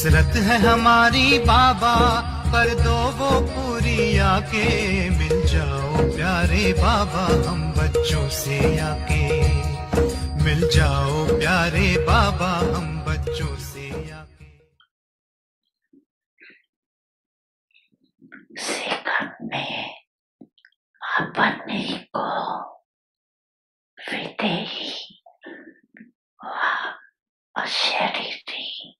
हसरत है हमारी, बाबा, कर दो वो पूरी आके। मिल जाओ प्यारे बाबा, हम बच्चों से आके। मिल जाओ प्यारे बाबा, हम बच्चों से आके। अपने को। विदेही शरीरी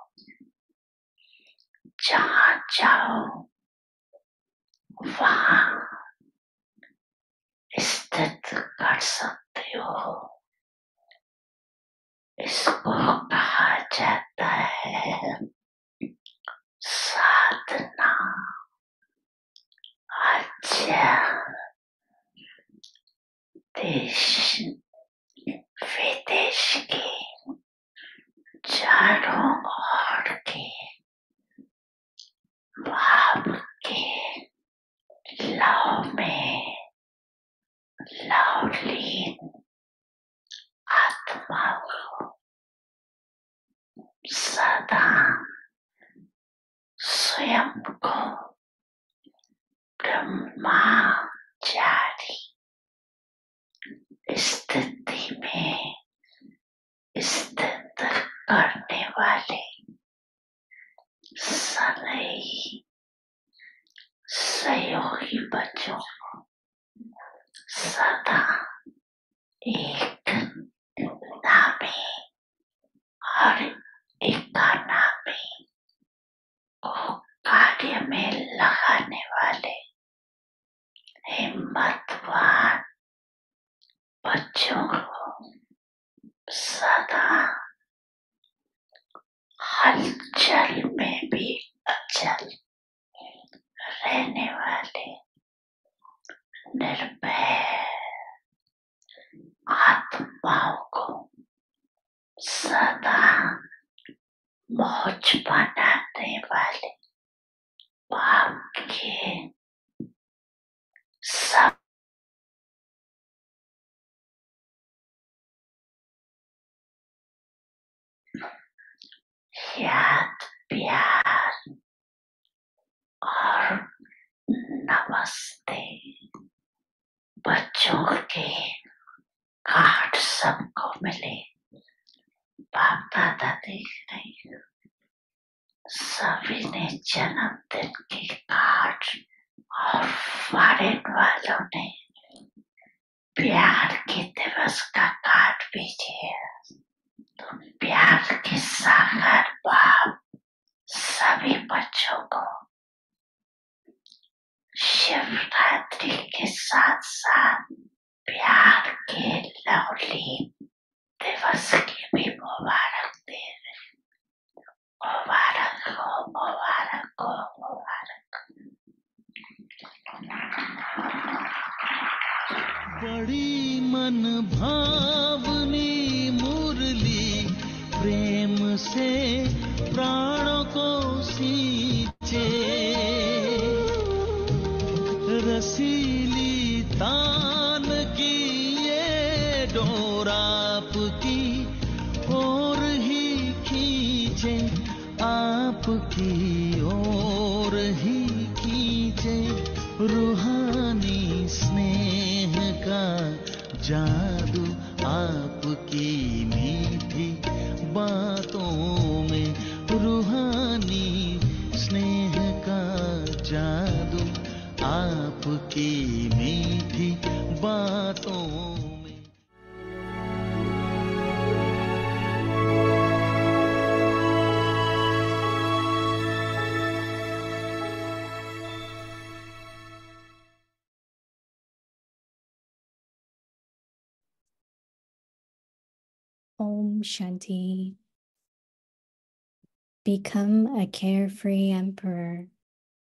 जहाँ जाओ वहाँ स्थित कर सकते हो इसको कहा जाता है साधना अच्छा देश विदेश के चारों ओर के भाव के में लवलीन आत्मा को सदा स्वयं को ब्रह्माचारी स्थिति में स्थित करने वाले सनई सहयोगी बच्चों सदा एक नामी और एकानामी को कार्य में लगाने वाले हिम्मतवान बच्चों को सदा हलचल में भी अचल रहने वाले निर्भय आत्माओं को सदा मौज बनाने वाले पाप के सब याद प्यार और नमस्ते। बच्चों के कार्ड सबको मिले। बाप दादा देख रही सभी ने जन्मदिन के कार्ड और फॉरेन वालों ने प्यार के दिवस का कार्ड भेजे तो प्यार के सागर बाप सभी बच्चों को शिवरात्रि के साथ साथ प्यार के लवली दिवस की भी मुबारक दे रहे मुबारक हो मुबारक हो मुबारक बड़ी मन भावनी मुरली प्रेम से प्राणों को सींचे। रसीली तान आपकी मीठी बातों में Om Shanti. Become a carefree emperor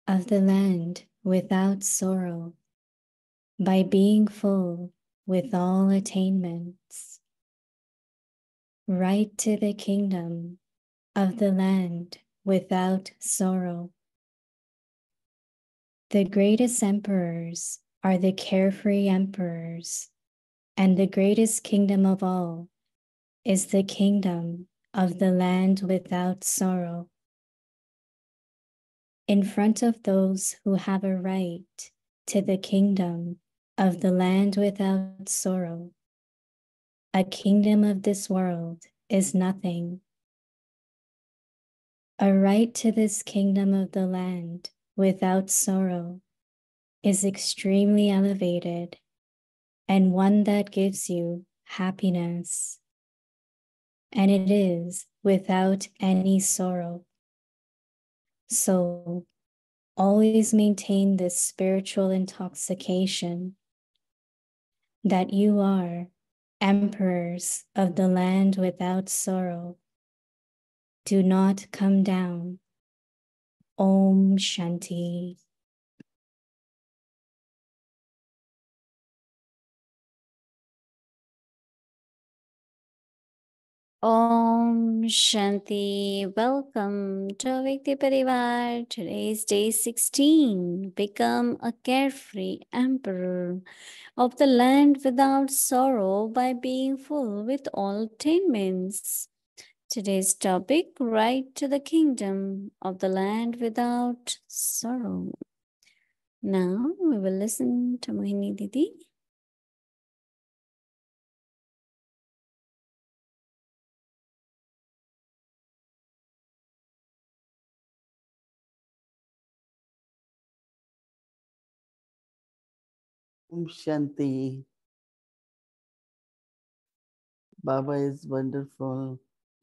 of the land without sorrow by being full with all attainments. Right to the kingdom of the land without sorrow. The greatest emperors are the carefree emperors, and the greatest kingdom of all is the kingdom of the land without sorrow. In front of those who have a right to the kingdom of the land without sorrow, a kingdom of this world is nothing. A right to this kingdom of the land without sorrow is extremely elevated and one that gives you happiness. And it is without any sorrow. So always maintain this spiritual intoxication that you are emperors of the land without sorrow. Do not come down. Om Shanti. Om Shanti. Welcome to Avyakti Parivar. Today is day 16. Become a carefree emperor of the land without sorrow by being full with all attainments. Today's topic Right to the kingdom of the land without sorrow. Now we will listen to Mohini Didi. Om Shanti. Baba is wonderful.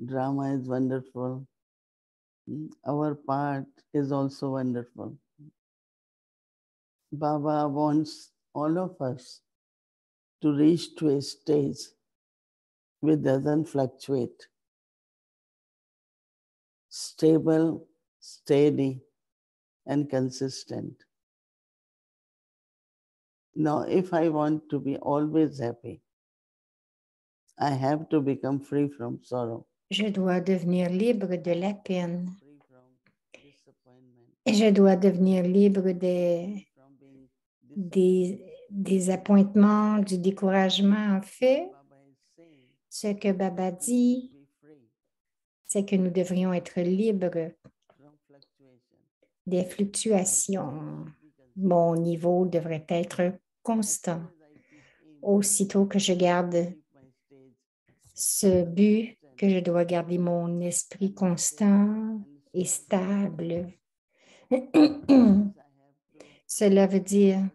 Drama is wonderful. Mm, Our part is also wonderful. Baba wants all of us to reach to a stage which doesn't fluctuate. Stable, steady, and consistent. Now, if I want to be always happy, I have to become free from sorrow, Je dois devenir libre de la peine. Et je dois devenir libre de- from being des, des appointements, du découragement. En fait, ce que Baba dit, c'est que nous devrions être libres des fluctuations. Mon niveau devrait être constant. Aussitôt que je garde ce but, que je dois garder mon esprit constant et stable. Cela veut dire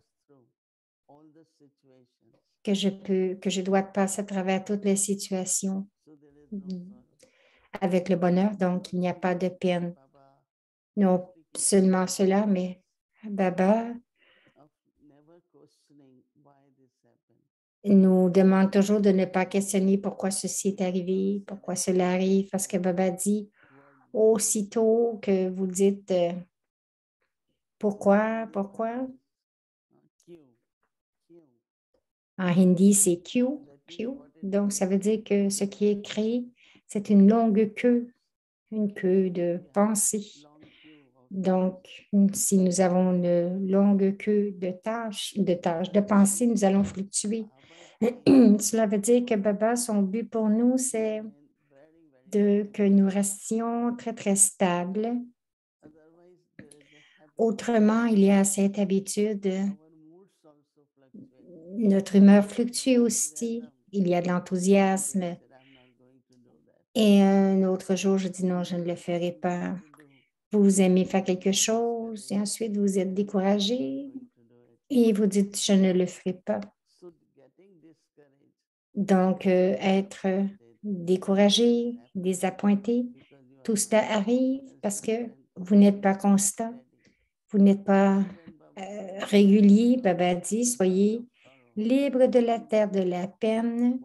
que je peux, que je dois passer à travers toutes les situations avec le bonheur, donc il n'y a pas de peine. Non seulement cela, mais Baba nous demande toujours de ne pas questionner pourquoi ceci est arrivé, pourquoi cela arrive, parce que Baba dit aussitôt que vous dites euh, pourquoi, pourquoi, en hindi c'est Q, Q. Donc ça veut dire que ce qui est créé, c'est une longue queue, une queue de pensée. Donc, si nous avons une longue queue de tâches, de tâches, de pensées, nous allons fluctuer. Cela veut dire que Baba, son but pour nous, c'est de que nous restions très, très stables. Autrement, il y a cette habitude, notre humeur fluctue aussi. Il y a de l'enthousiasme. Et un autre jour, je dis non, je ne le ferai pas. Vous aimez faire quelque chose et ensuite vous êtes découragé et vous dites je ne le ferai pas. Donc, euh, être découragé, désappointé, tout cela arrive parce que vous n'êtes pas constant, vous n'êtes pas euh, régulier. Baba dit, soyez libre de la terre de la peine,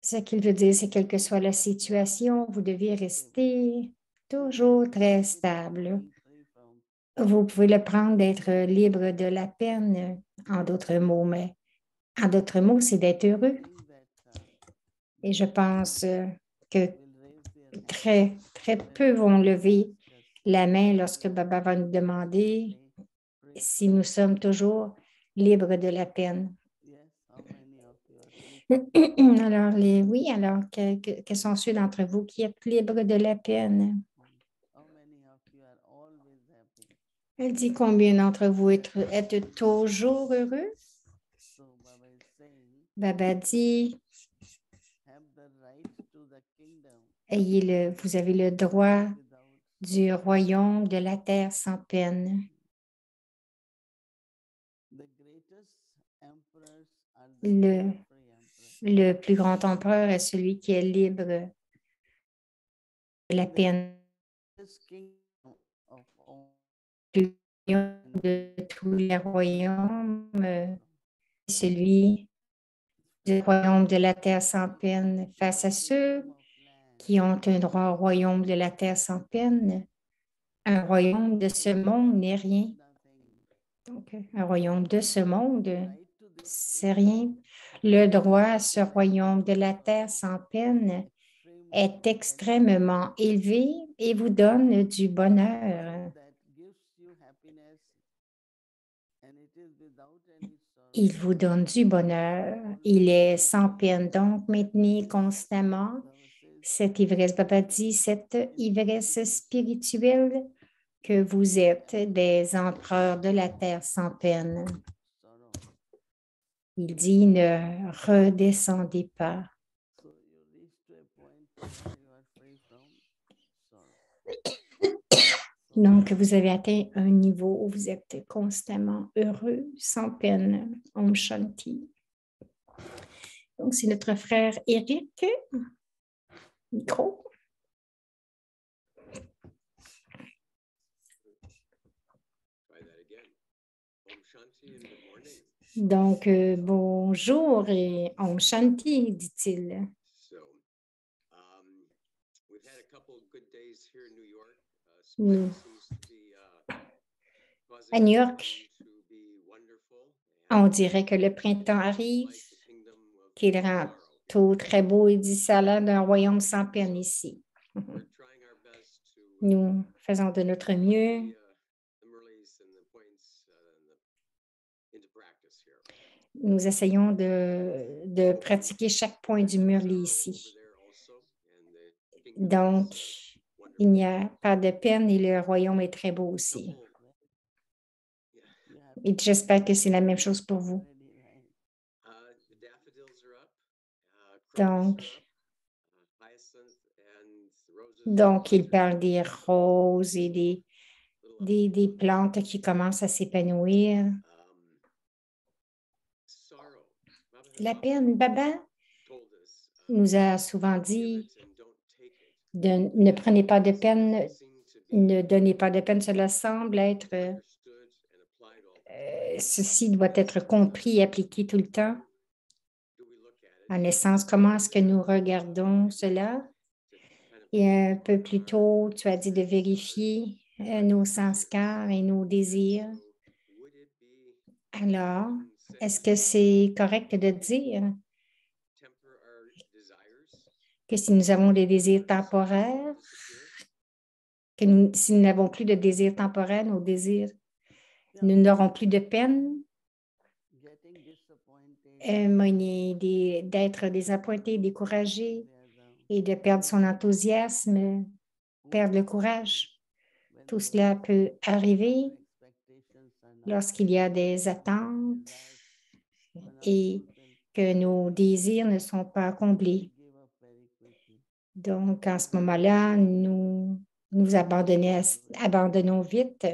Ce qu'il veut dire, c'est quelle que soit la situation, vous devez rester toujours très stable. Vous pouvez le prendre d'être libre de la peine, en d'autres mots, mais en d'autres mots, c'est d'être heureux. Et je pense euh, que très, très peu vont lever la main lorsque Baba va nous demander si nous sommes toujours libres de la peine. Alors, les, oui, alors, que, que, sont ceux d'entre vous qui êtes libres de la peine? Elle dit combien d'entre vous êtes, êtes toujours heureux? Baba dit, ayez le, vous avez le droit du royaume de la terre sans peine. Le, le plus grand empereur est celui qui est libre de la peine. de tous les royaumes, celui du royaume de la terre sans peine face à ceux qui ont un droit au royaume de la terre sans peine. Un royaume de ce monde n'est rien. Donc, un royaume de ce monde, c'est rien. Le droit à ce royaume de la terre sans peine est extrêmement élevé et vous donne du bonheur. Il vous donne du bonheur. Il est sans peine. Donc, maintenez constamment cette ivresse. Papa dit, cette ivresse spirituelle que vous êtes des empereurs de la terre sans peine. Il dit, ne redescendez pas. Donc, vous avez atteint un niveau où vous êtes constamment heureux, sans peine. Om Shanti. Donc, c'est notre frère Eric. Micro. Donc, euh, bonjour et Om Shanti, dit-il. À New York, on dirait que le printemps arrive, qu'il rend tout très beau et là d'un royaume sans peine ici. Nous faisons de notre mieux. Nous essayons de, de pratiquer chaque point du murli ici. Donc, il n'y a pas de peine et le royaume est très beau aussi. Et j'espère que c'est la même chose pour vous. Donc, donc il parle des roses et des, des, des plantes qui commencent à s'épanouir. La peine, Baba nous a souvent dit ne prenez pas de peine, ne donnez pas de peine, cela semble être, euh, ceci doit être compris et appliqué tout le temps. En essence, comment est-ce que nous regardons cela? Et un peu plus tôt, tu as dit de vérifier euh, nos sanskars et nos désirs. Alors, est-ce que c'est correct de dire que si nous avons des désirs temporaires, que si nous n'avons plus de désirs temporaires, nos désirs, nous n'aurons plus de peine, euh, d'être désappointé, découragé et de perdre son enthousiasme, perdre le courage. Tout cela peut arriver lorsqu'il y a des attentes et que nos désirs ne sont pas comblés. Donc, en ce moment-là, nous nous abandonnons vite.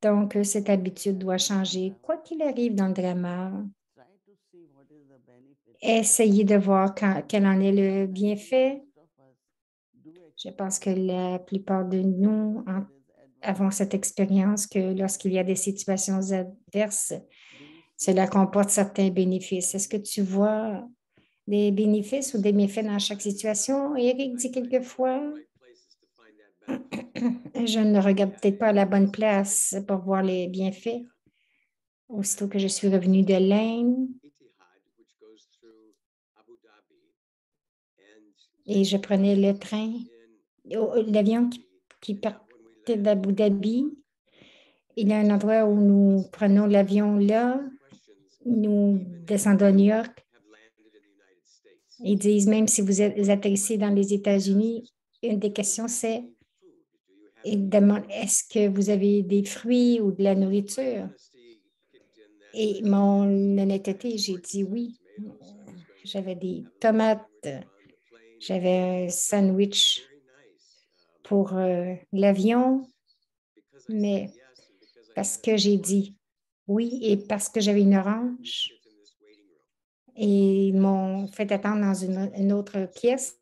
Donc, cette habitude doit changer, quoi qu'il arrive dans le drama. Essayez de voir quel en est le bienfait. Je pense que la plupart de nous avons cette expérience que lorsqu'il y a des situations adverses, cela comporte certains bénéfices. Est-ce que tu vois des bénéfices ou des méfaits dans chaque situation? Eric dit quelquefois, je ne regarde peut-être pas la bonne place pour voir les bienfaits. Aussitôt que je suis revenu de l'Inde, et je prenais le train, l'avion qui, qui partait d'Abu Dhabi. Il y a un endroit où nous prenons l'avion là, nous descendons à New York. Ils disent, même si vous êtes atterrissé dans les États-Unis, une des questions, c'est est-ce que vous avez des fruits ou de la nourriture? Et mon honnêteté, j'ai dit oui. J'avais des tomates, j'avais un sandwich pour euh, l'avion, mais parce que j'ai dit oui et parce que j'avais une orange, et ils m'ont fait attendre dans une, autre pièce.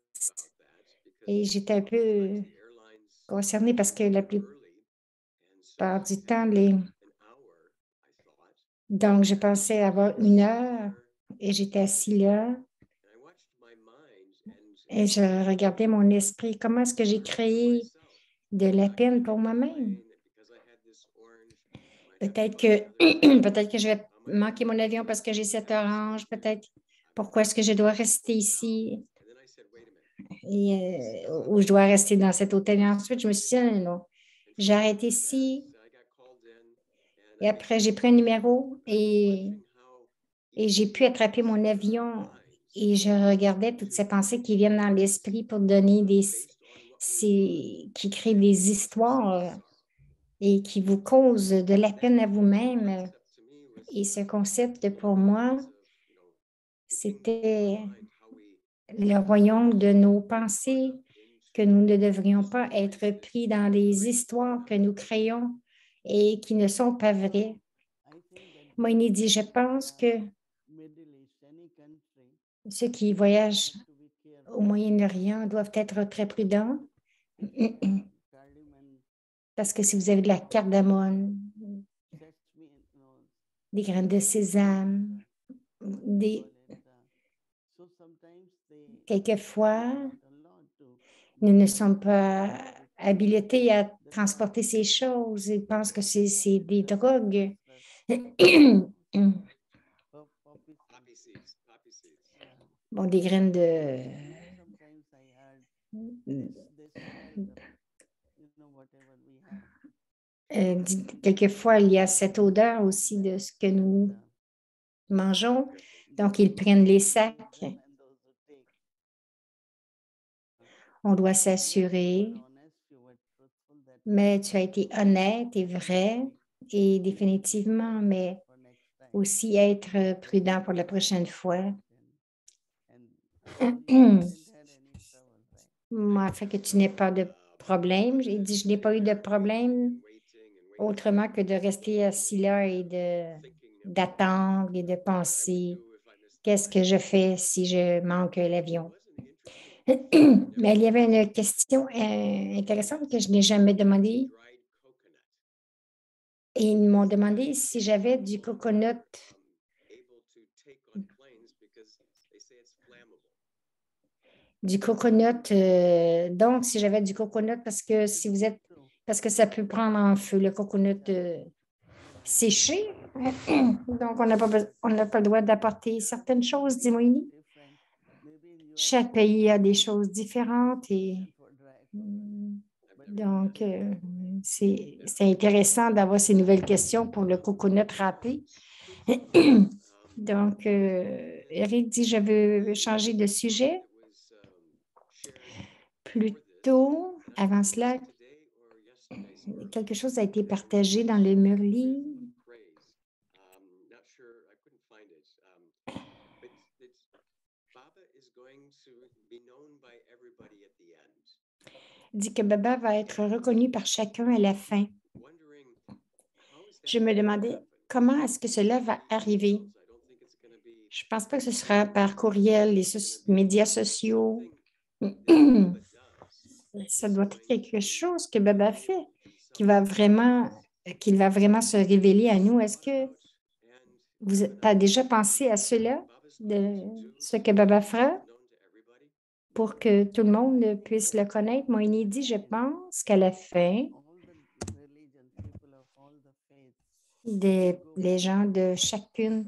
Et j'étais un peu concernée parce que la plupart du temps. Donc, je pensais avoir une heure et j'étais assis là et je regardais mon esprit. Comment est-ce que j'ai créé de la peine pour moi-même? Peut-être que, peut-être que je vais manquer mon avion parce que j'ai cette orange. Peut-être pourquoi est-ce que je dois rester ici? Euh, ou je dois rester dans cet hôtel. Et ensuite, je me suis dit, non, non, j'arrête ici. Et après, j'ai pris un numéro et, et j'ai pu attraper mon avion et je regardais toutes ces pensées qui viennent dans l'esprit pour donner des, qui créent des histoires et qui vous causent de la peine à vous-même. Et ce concept, pour moi, c'était le royaume de nos pensées, que nous ne devrions pas être pris dans les histoires que nous créons et qui ne sont pas vraies. Moïni dit, je pense que ceux qui voyagent au Moyen-Orient doivent être très prudents parce que si vous avez de la cardamone, des graines de sésame, des... quelquefois, nous ne sommes pas habilités à transporter ces choses. Ils pensent que c'est des drogues. bon, des graines de... Euh, quelquefois, il y a cette odeur aussi de ce que nous mangeons. Donc, ils prennent les sacs. On doit s'assurer. Mais tu as été honnête et vrai et définitivement, mais aussi être prudent pour la prochaine fois. Moi, fait que tu n'aies pas de problème. J'ai dit, je n'ai pas eu de problème autrement que de rester assis là et d'attendre et de penser qu'est-ce que je fais si je manque l'avion? Mais il y avait une question euh, intéressante que je n'ai jamais demandée. Ils m'ont demandé si j'avais du coconut du coconut. Euh, donc, si j'avais du coconut, parce que si vous êtes, parce que ça peut prendre en feu, le coconut euh, séché. Donc, on n'a pas, on pas le droit d'apporter certaines choses, dit Moïni. Chaque pays a des choses différentes et donc, euh, c'est intéressant d'avoir ces nouvelles questions pour le coconut râpé. Donc, Eric dit, je veux changer de sujet. Plutôt, avant cela, quelque chose a été partagé dans le Murli. dit que Baba va être reconnu par chacun à la fin. Je me demandais comment est-ce que cela va arriver? Je ne pense pas que ce sera par courriel, les médias sociaux. ça doit être quelque chose que Baba fait, qui va vraiment, va vraiment se révéler à nous. Est-ce que Vous as déjà pensé à cela, de ce que Baba fera pour que tout le monde puisse le connaître? Moïni dit, je pense qu'à la fin, les gens de chacune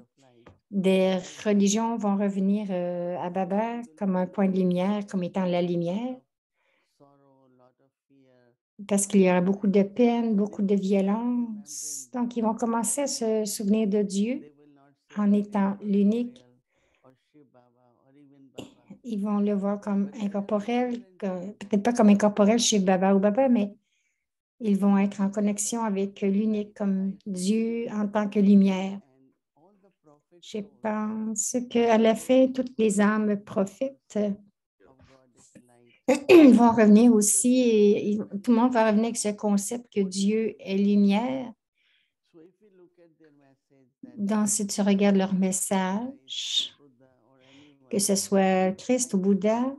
des religions vont revenir euh, à Baba comme un point de lumière, comme étant la lumière, parce qu'il y aura beaucoup de peine, beaucoup de violence. Donc, ils vont commencer à se souvenir de Dieu en étant l'unique. Ils vont le voir comme incorporel, peut-être pas comme incorporel chez Baba ou Baba, mais ils vont être en connexion avec l'unique comme Dieu en tant que lumière. Je pense qu'à la fin, toutes les âmes prophètes vont revenir aussi et tout le monde va revenir avec ce concept que Dieu est lumière. Donc, si tu regardes leur message, que ce soit Christ ou Bouddha,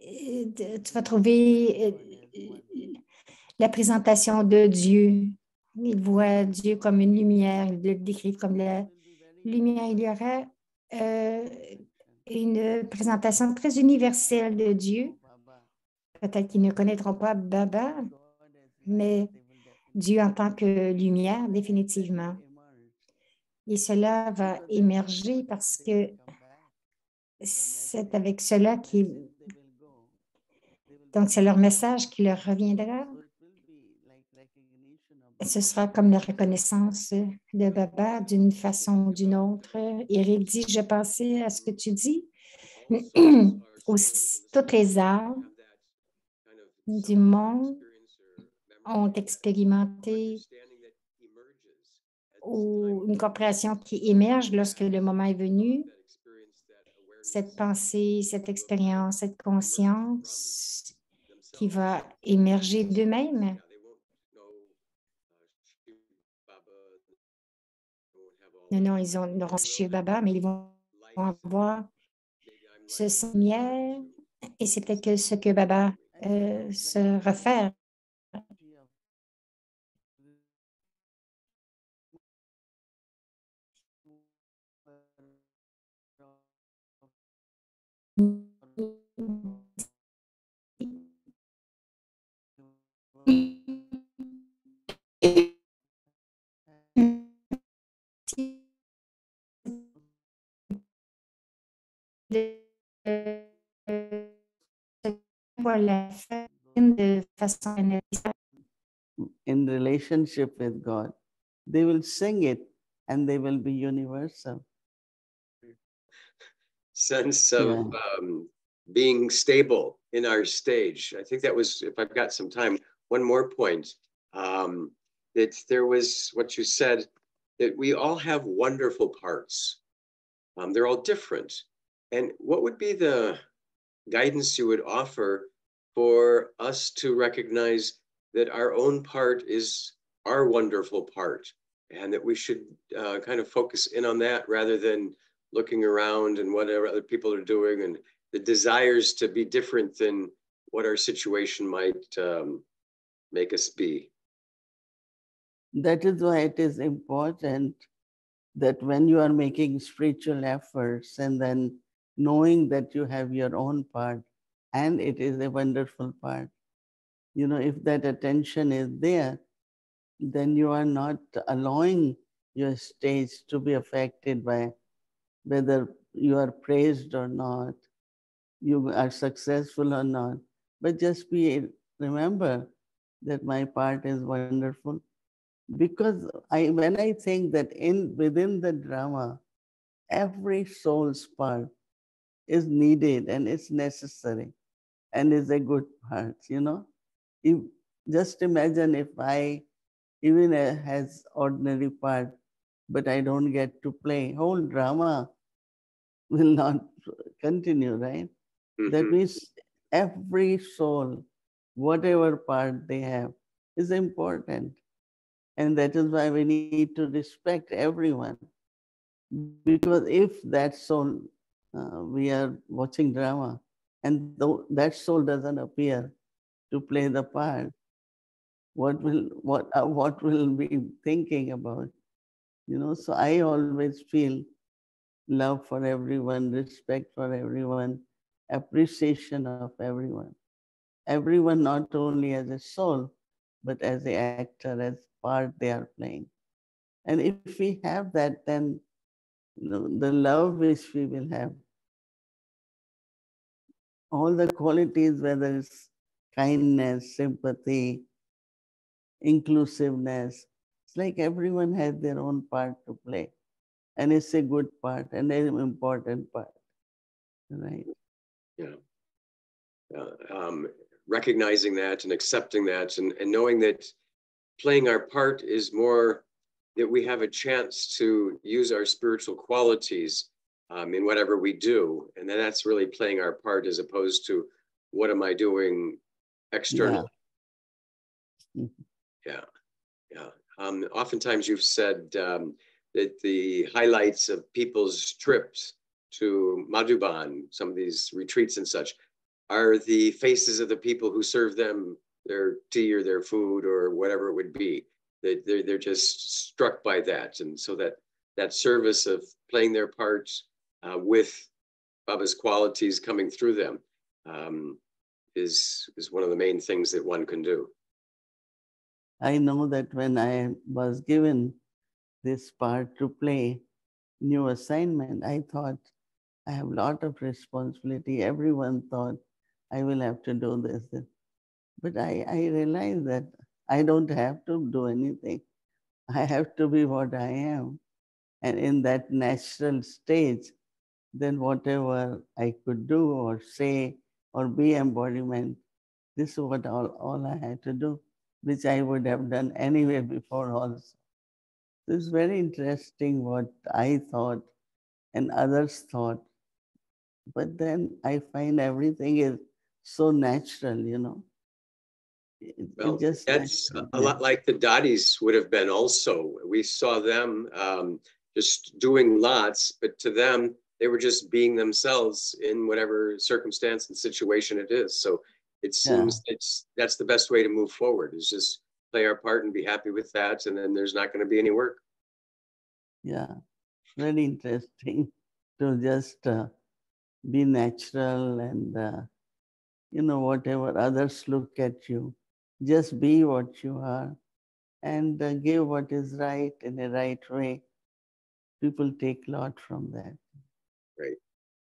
tu vas trouver la présentation de Dieu. Ils voient Dieu comme une lumière, ils le décrivent comme la lumière. Il y aura euh, une présentation très universelle de Dieu. Peut-être qu'ils ne connaîtront pas Baba, mais Dieu en tant que lumière, définitivement. Et cela va émerger parce que c'est avec cela qui... Donc, c'est leur message qui leur reviendra ce sera comme la reconnaissance de Baba d'une façon ou d'une autre. Eric dit, je pensais à ce que tu dis. toutes les arts du monde ont expérimenté ou une compréhension qui émerge lorsque le moment est venu. Cette pensée, cette expérience, cette conscience qui va émerger d'eux-mêmes Non, non, ils ont, auront chez Baba, mais ils vont avoir ce lumière et c'est peut-être que ce que Baba euh, se réfère. In relationship with God, they will sing it and they will be universal. Sense of yeah. um, being stable in our stage. I think that was, if I've got some time, one more point. Um, that there was what you said that we all have wonderful parts. Um, they're all different. And what would be the guidance you would offer for us to recognize that our own part is our wonderful part and that we should uh, kind of focus in on that rather than looking around and whatever other people are doing and the desires to be different than what our situation might um, make us be. That is why it is important that when you are making spiritual efforts and then knowing that you have your own part and it is a wonderful part. You know, if that attention is there, then you are not allowing your stage to be affected by whether you are praised or not, you are successful or not. But just be remember that my part is wonderful. Because I when I think that in within the drama, every soul's part is needed and it's necessary and is a good part, you know. If, just imagine if I even has ordinary part, but I don't get to play, whole drama will not continue, right? Mm-hmm. That means every soul, whatever part they have, is important. And that is why we need to respect everyone. Because if that soul uh, we are watching drama and th- that soul doesn't appear to play the part what will what uh, what will be thinking about You know, so I always feel love for everyone, respect for everyone, appreciation of everyone. Everyone not only as a soul, but as the actor, as part they are playing. And if we have that, then you know, the love which we will have, all the qualities, whether it's kindness, sympathy, inclusiveness, it's like everyone has their own part to play. And it's a good part and an important part. Right? Yeah. Uh, um, recognizing that and accepting that and, and knowing that playing our part is more that we have a chance to use our spiritual qualities um, in whatever we do. And then that's really playing our part as opposed to what am I doing externally. Yeah. Yeah. yeah. Um, oftentimes you've said um, that the highlights of people's trips to Madhuban, some of these retreats and such, are the faces of the people who serve them their tea or their food or whatever it would be. They, they're, they're just struck by that. And so that, that service of playing their parts uh, with Baba's qualities coming through them um, is, is one of the main things that one can do. I know that when I was given this part to play, new assignment, I thought I have a lot of responsibility. Everyone thought I will have to do this. But I, I realized that I don't have to do anything. I have to be what I am. And in that natural stage, then whatever I could do or say or be embodiment, this is what all, all I had to do, which I would have done anyway before also. It's very interesting what I thought and others thought. But then I find everything is so natural, you know. It, well, just that's a lot like the Dadis would have been also. We saw them um, just doing lots, but to them, they were just being themselves in whatever circumstance and situation it is. So it seems yeah. it's that's the best way to move forward is just play our part and be happy with that, and then there's not going to be any work. Yeah, very interesting to just uh, be natural and uh, you know whatever others look at you just be what you are and uh, give what is right in the right way. People take a lot from that. Right.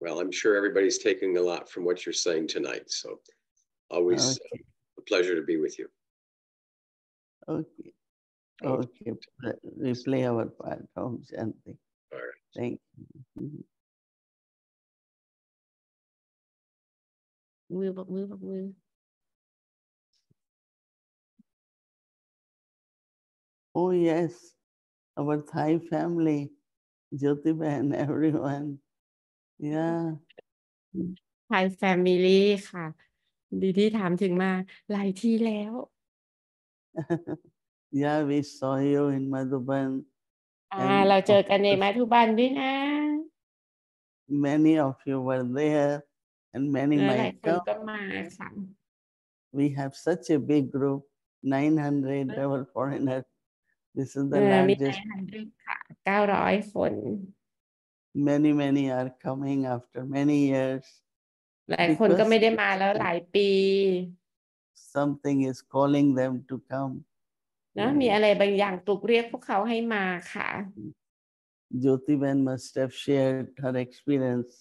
Well, I'm sure everybody's taking a lot from what you're saying tonight. So always okay. a pleasure to be with you. Okay. Okay. We play our part, Om Shanti. All right. Thank you. Mm-hmm. Move up, move up, move. Oh, yes, our Thai family, Jyoti and everyone. Yeah. Thai family ค่ะ ดีที่ถามถึงมาหลายที่แล้ว yeah, we saw you in Madhuban. อ่าเราเจอกันในมัธุบันด้วยนะ Many of you were there and many หลาย might คนก็ come. มาค่ะ We have such a big group, 900 our foreigners. This is เอ the อมี largest. ฮันดค่ะเก้าร้อยคน Many, many are coming after many years. หลายคนก็ไม่ได้มาแล้วหลายปี Something is calling them to come. นะมีอะไรบางอย่างปลุกเรียกพวกเขาให้มาค่ะ Jyotiben must have shared her experience,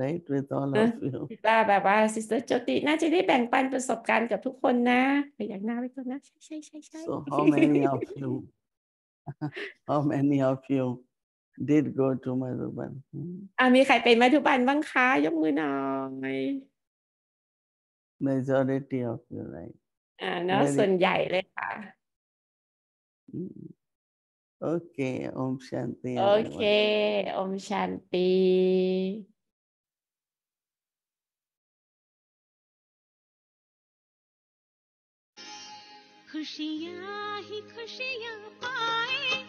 right, with all of you. คิดว่าแบบว่าซิสเตอร์โจติน่าจะได้แบ่งปันประสบการณ์กับทุกคนนะไปอย่างหน้าไปก่อนนะใช่ใช่ใช่ใช่ So how many of you, how many of you did go to Madhuban? Hmm. อ่ามีใครเป็นมัธุบันบ้างคะยกมือหน่อย Majority of you, right? อ่าเนาะ Very- ส่วนใหญ่เลยค่ะ Mm. Okay, Om Shanti. โอเค everyone. อมชันตี खुशियाँ ही खुशियाँ पाए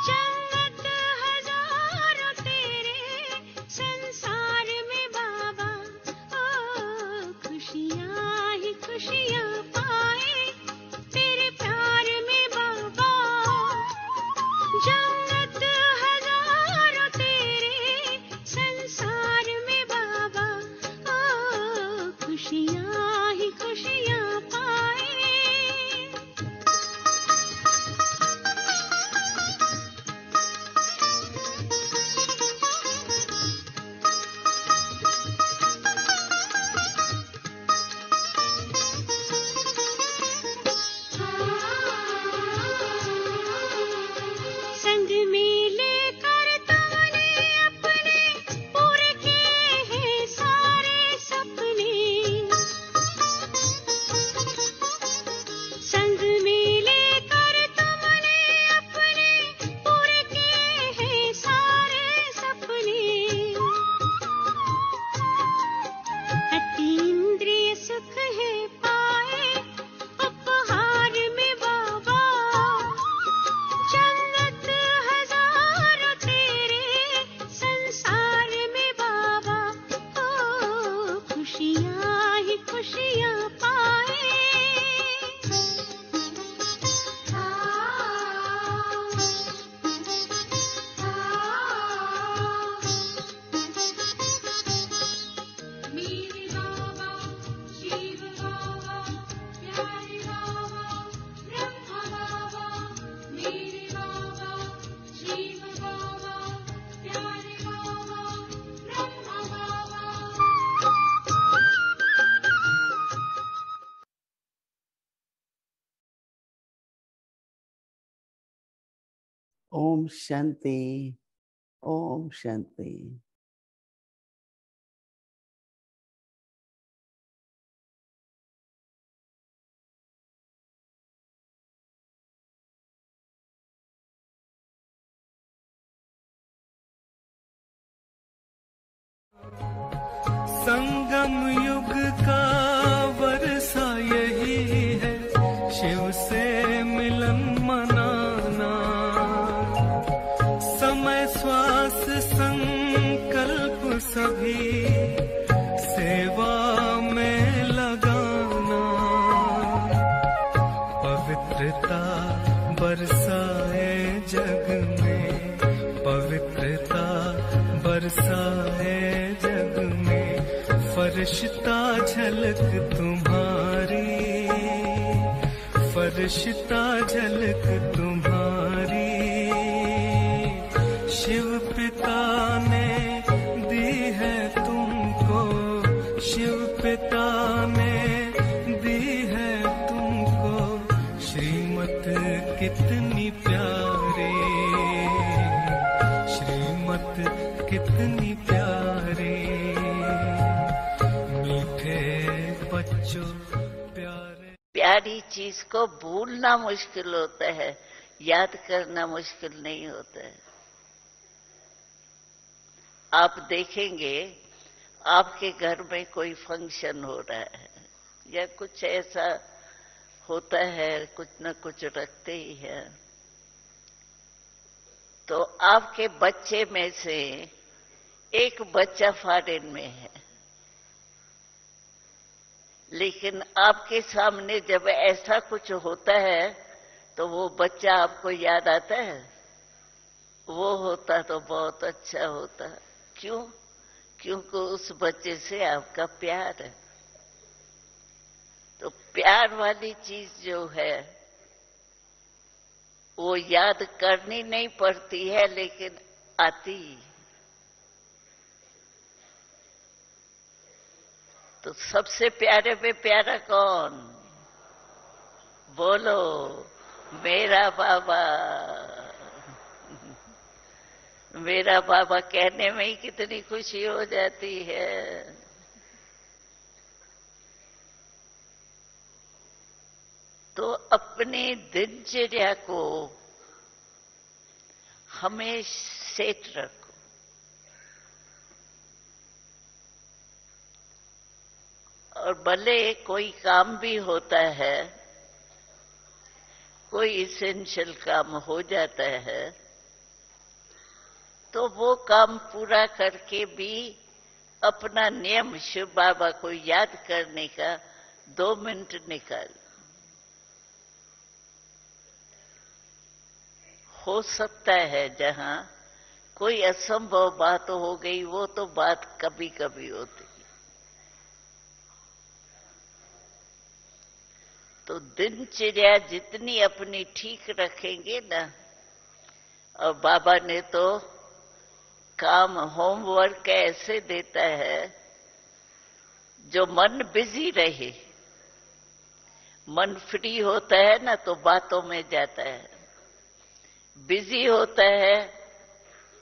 John. Shanti. Om Shanti. बरसाए जग में पवित्रता बरसाए जग में फरिश्ता झलक तुम्हारी फरिश्ता झलक चीज़ को भूलना मुश्किल होता है, याद करना मुश्किल नहीं होता है। आप देखेंगे, आपके घर में कोई फ़ंक्शन हो रहा है, या कुछ ऐसा होता है, कुछ ना कुछ रखते ही है। तो आपके बच्चे में से एक बच्चा फॉरेन में है। लेकिन आपके सामने जब ऐसा कुछ होता है तो वो बच्चा आपको याद आता है? वो होता तो बहुत अच्छा होता। क्यों? क्योंकि उस बच्चे से आपका प्यार है। तो प्यार वाली चीज़ जो है, वो याद करनी नहीं पड़ती है, लेकिन आती तो सबसे प्यारे में प्यारा कौन? बोलो, मेरा बाबा। मेरा बाबा कहने में ही कितनी खुशी हो जाती है। तो अपनी दिनचर्या को हमें सेट रखो। और भले कोई काम भी होता है, कोई इसेंशियल काम हो जाता है तो वो काम पूरा करके भी अपना नियम शिव बाबा को याद करने का दो मिनट निकाल। हो सकता है जहाँ कोई असंभव बात हो गई, वो तो बात कभी कभी होती। तो दिनचर्या जितनी अपनी ठीक रखेंगे ना, और बाबा ने तो काम होमवर्क ऐसे देता है, जो मन बिज़ी रहे। मन फ्री होता है ना तो बातों में जाता है। बिज़ी होता है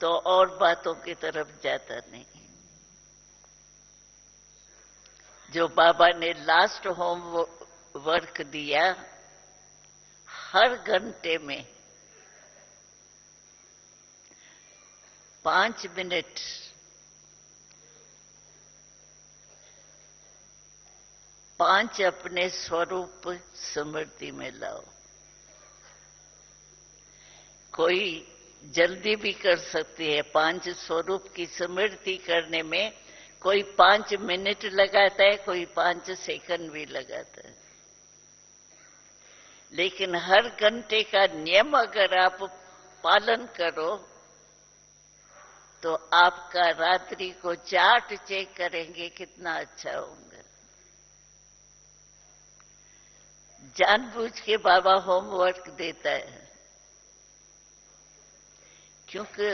तो और बातों की तरफ़ जाता नहीं। जो बाबा ने लास्ट होम वर्क दिया हर घंटे में। पाँच मिनट। पाँच अपने स्वरूप स्मृति में लाओ। कोई जल्दी भी कर सकती है। पाँच स्वरूप की स्मृति करने में कोई पाँच मिनट लगाता है, कोई पाँच सेकंड भी लगाता है। लेकिन हर घंटे का नियम अगर आप पालन करो तो आपका रात्रि को चार्ट चेक करेंगे कितना अच्छा होगा। जानबूझ के बाबा होमवर्क देता है। क्योंकि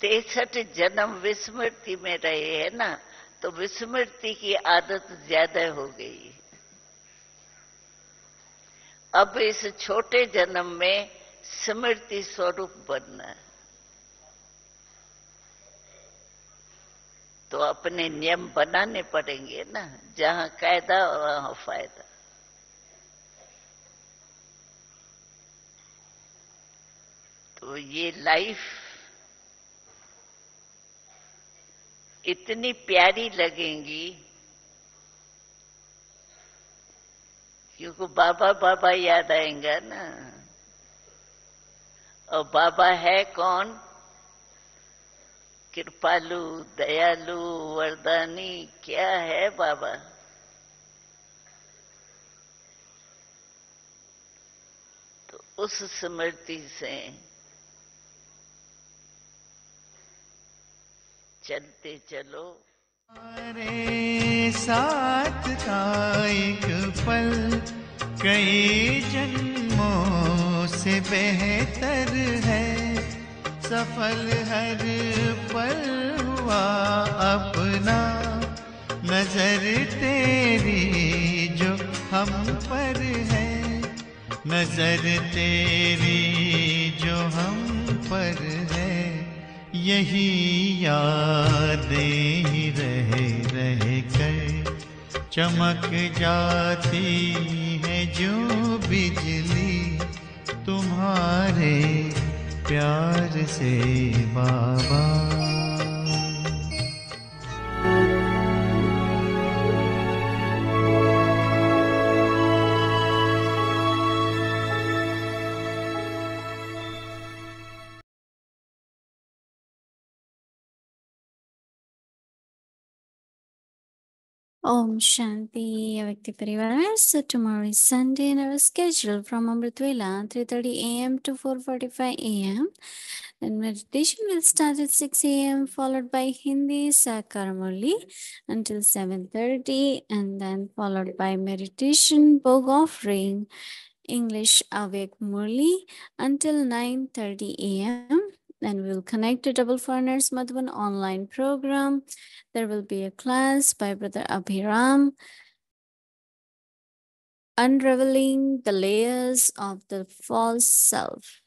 तिरसठ जन्म विस्मृति में रहे हैं ना तो विस्मृति की आदत ज़्यादा हो गई है। अब इस छोटे जन्म में स्मृति स्वरूप बनना है। तो अपने नियम बनाने पड़ेंगे ना, जहाँ कायदा वहाँ फ़ायदा। तो ये लाइफ इतनी प्यारी लगेंगी क्योंकि बाबा बाबा याद आएँगा ना। और बाबा है कौन? कृपालु, दयालु, वरदानी, क्या है बाबा? तो उस स्मृति से चलते चलो। हमारे साथ का एक पल कई जन्मों से बेहतर है। सफल हर पल हुआ अपना नज़र तेरी जो हम पर है। नज़र तेरी जो हम पर है। यही याद रह रह कर चमक जाती है जो बिजली तुम्हारे प्यार से बाबा। Om Shanti Avyakti Parivar. So tomorrow is Sunday and our schedule from Amritvela 3.30 a.m. to 4.45 a.m. Then meditation will start at 6 a.m. followed by Hindi Sakar Murli until 7.30 and then followed by meditation, Bhog offering, English Avyakt Murli until 9.30 a.m. Then we'll connect to Double Foreigners Madhuban online program. There will be a class by Brother Abhiram unraveling the layers of the false self.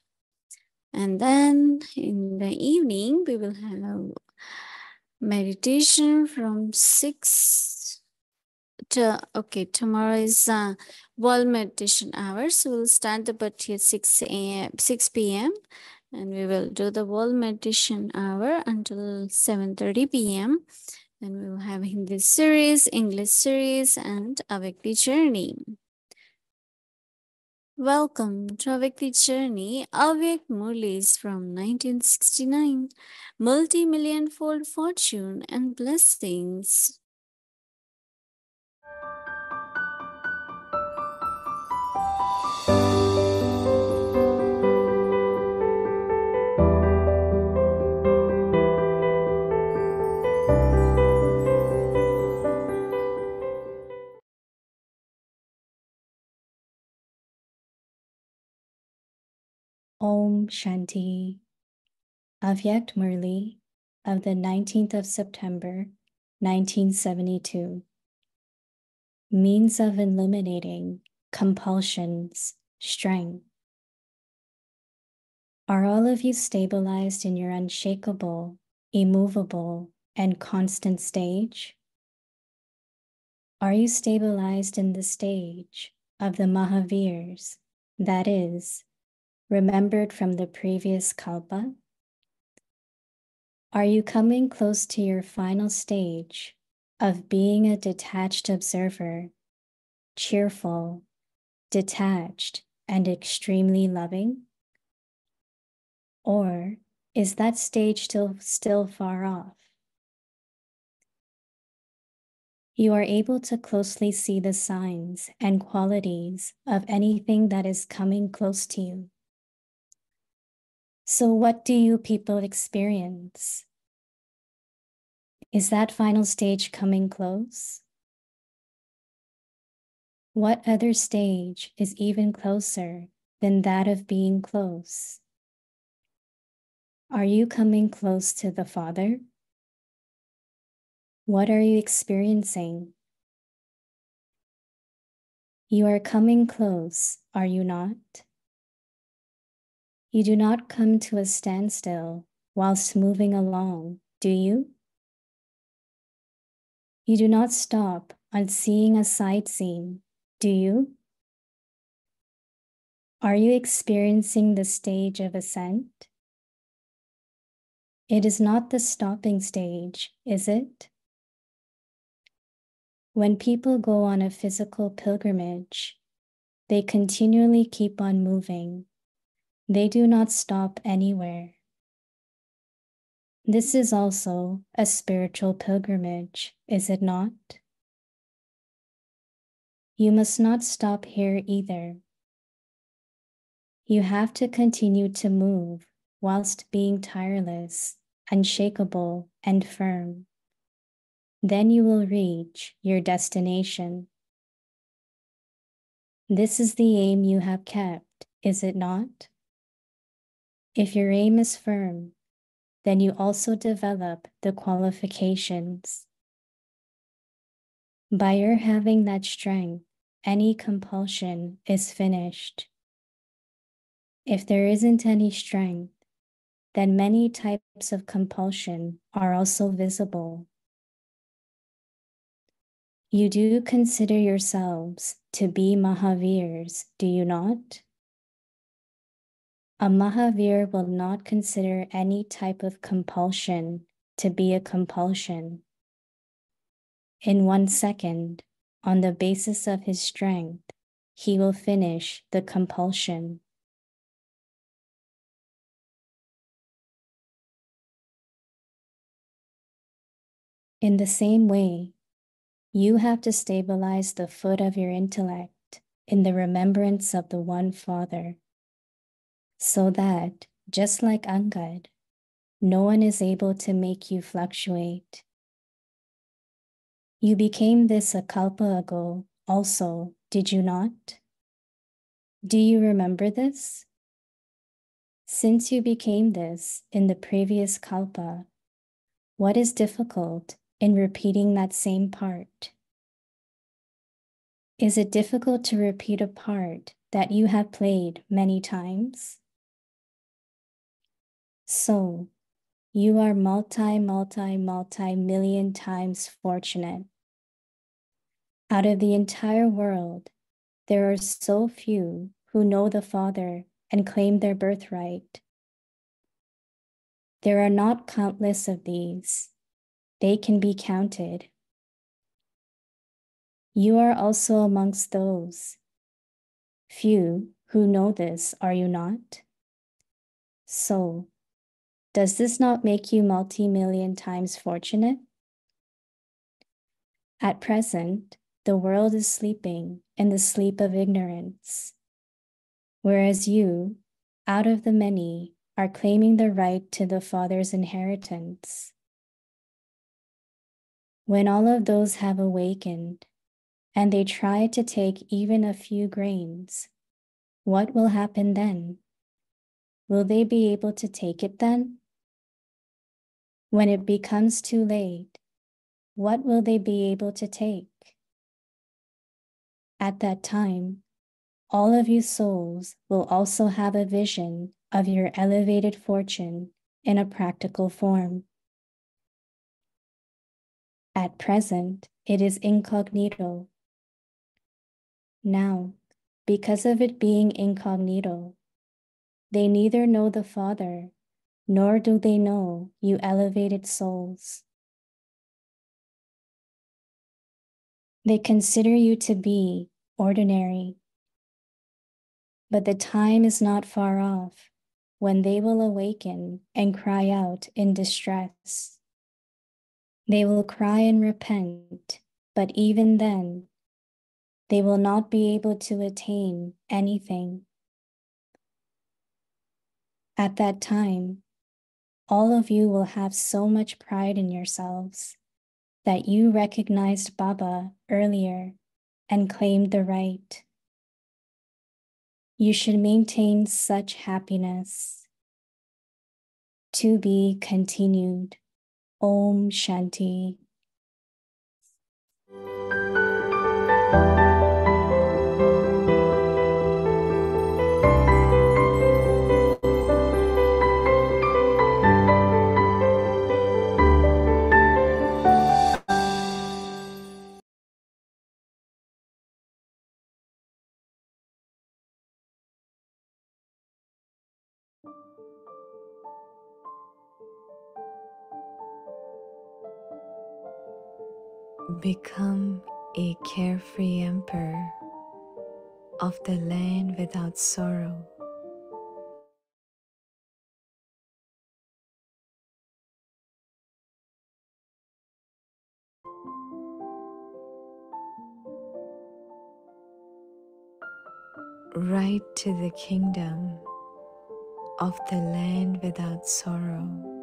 And then in the evening, we will have a meditation from 6 to, okay, tomorrow is uh, world meditation hour. So we'll start the bhakti at 6 a.m., 6 p.m. And we will do the world meditation hour until 7.30 p.m. Then we will have Hindi series, English series, and Avyakti journey. Welcome to Avyakti Journey. Avyakt Murlis from 1969. Multi-million fold fortune and blessings. Om Shanti. Avyakt Murli of the 19th of September, 1972. Means of eliminating compulsions, strength. Are all of you stabilized in your unshakable, immovable, and constant stage? Are you stabilized in the stage of the Mahavirs, that is, remembered from the previous kalpa? Are you coming close to your final stage of being a detached observer, cheerful, detached, and extremely loving? Or is that stage still, still far off? You are able to closely see the signs and qualities of anything that is coming close to you. So, what do you people experience? Is that final stage coming close? What other stage is even closer than that of being close? Are you coming close to the Father? What are you experiencing? You are coming close, are you not? You do not come to a standstill whilst moving along, do you? You do not stop on seeing a sight scene, do you? Are you experiencing the stage of ascent? It is not the stopping stage, is it? When people go on a physical pilgrimage, they continually keep on moving. They do not stop anywhere. This is also a spiritual pilgrimage, is it not? You must not stop here either. You have to continue to move whilst being tireless, unshakable, and firm. Then you will reach your destination. This is the aim you have kept, is it not? If your aim is firm, then you also develop the qualifications. By your having that strength, any compulsion is finished. If there isn't any strength, then many types of compulsion are also visible. You do consider yourselves to be Mahavirs, do you not? A Mahavir will not consider any type of compulsion to be a compulsion. In one second, on the basis of his strength, he will finish the compulsion. In the same way, you have to stabilize the foot of your intellect in the remembrance of the one Father, so that, just like Angad, no one is able to make you fluctuate. You became this a kalpa ago also, did you not? Do you remember this? Since you became this in the previous kalpa, what is difficult in repeating that same part? Is it difficult to repeat a part that you have played many times? So, you are multi, multi, multi million times fortunate. Out of the entire world, there are so few who know the Father and claim their birthright. There are not countless of these, they can be counted. You are also amongst those. Few who know this, are you not? So, does this not make you multi million times fortunate? At present, the world is sleeping in the sleep of ignorance, whereas you, out of the many, are claiming the right to the Father's inheritance. When all of those have awakened and they try to take even a few grains, what will happen then? Will they be able to take it then? When it becomes too late, what will they be able to take? At that time, all of you souls will also have a vision of your elevated fortune in a practical form. At present, it is incognito. Now, because of it being incognito, they neither know the Father, nor do they know you elevated souls. They consider you to be ordinary. But the time is not far off when they will awaken and cry out in distress. They will cry and repent, but even then, they will not be able to attain anything. At that time, all of you will have so much pride in yourselves that you recognized Baba earlier and claimed the right. You should maintain such happiness. To be continued. Om Shanti. Become a carefree emperor of the land without sorrow. Right to the kingdom of the land without sorrow.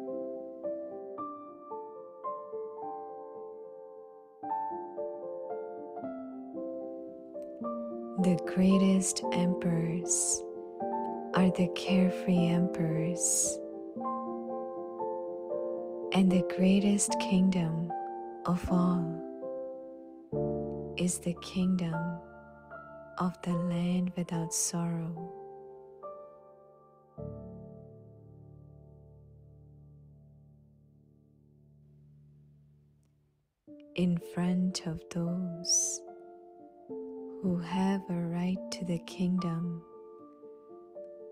The greatest emperors are the carefree emperors, and the greatest kingdom of all is the kingdom of the land without sorrow. In front of those who have a right to the kingdom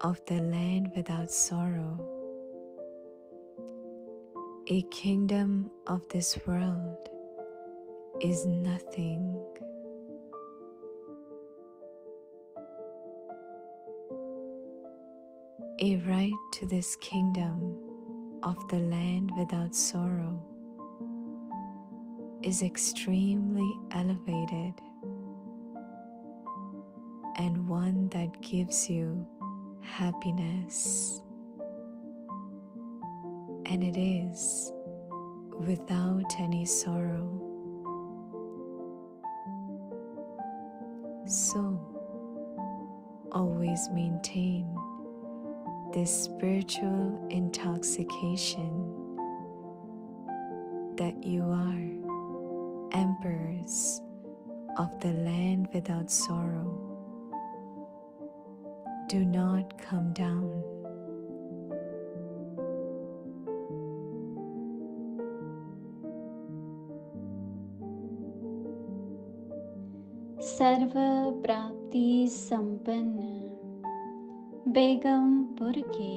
of the land without sorrow, a kingdom of this world is nothing. A right to this kingdom of the land without sorrow is extremely elevated and one that gives you happiness. And it is without any sorrow. So, always maintain this spiritual intoxication that you are emperors of the land without sorrow. Do not come down. सर्व प्राप्ति संपन्न बेगमपुर के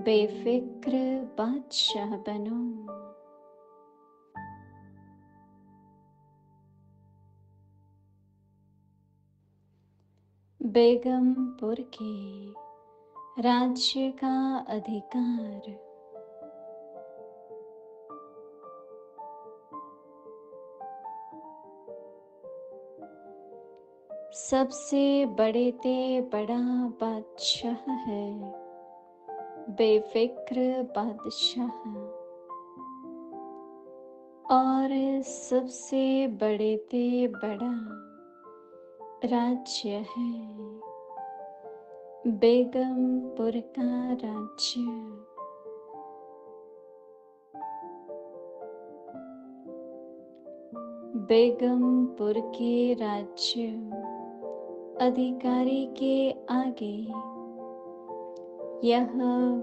बेफिक्र बादशाह बनो बेगमपुर के राज्य का अधिकार। सबसे बड़े ते बड़ा बादशाह है, बेफिक्र बादशाह। और सबसे बड़े ते बड़ा राज्य है। बेगमपुर का राज्य। बेगमपुर के राज्य। अधिकारी के आगे। यह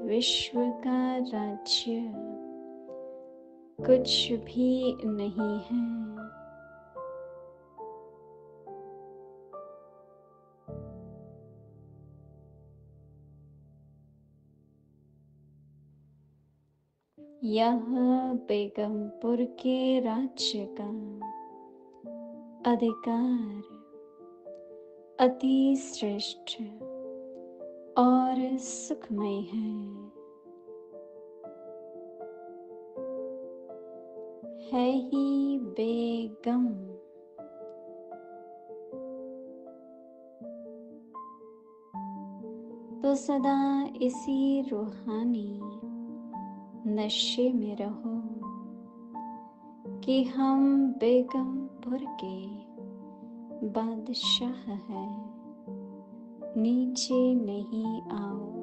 विश्व का राज्य। कुछ भी नहीं है। यह बेगमपुर के राज्य का अधिकार अति श्रेष्ठ और सुखमय है। है ही बेगम। तो सदा इसी रूहानी नशे में रहो कि हम बेगमपुर के बादशाह हैं। नीचे नहीं आओ